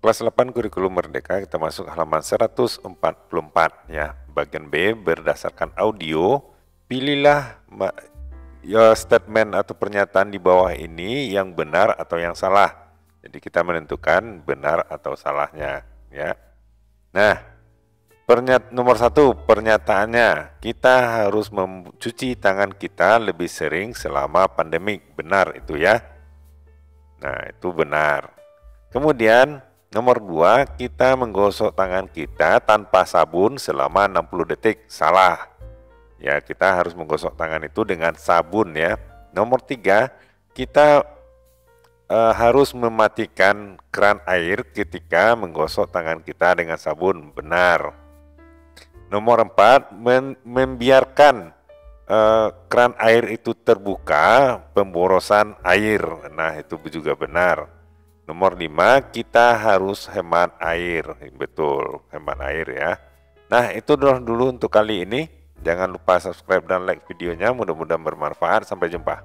Kelas 8 kurikulum merdeka kita masuk halaman 144 ya. Bagian B berdasarkan audio, pilihlah ya statement atau pernyataan di bawah ini yang benar atau yang salah. Jadi kita menentukan benar atau salahnya ya. Nah, pernyat nomor satu pernyataannya kita harus mencuci tangan kita lebih sering selama pandemik benar itu ya. Nah itu benar. Kemudian Nomor dua, kita menggosok tangan kita tanpa sabun selama 60 detik. Salah. Ya, kita harus menggosok tangan itu dengan sabun ya. Nomor tiga, kita uh, harus mematikan keran air ketika menggosok tangan kita dengan sabun. Benar. Nomor empat, membiarkan uh, keran air itu terbuka, pemborosan air. Nah, itu juga benar. Nomor 5, kita harus hemat air. Betul, hemat air ya. Nah, itu dulu, dulu untuk kali ini. Jangan lupa subscribe dan like videonya. Mudah-mudahan bermanfaat. Sampai jumpa.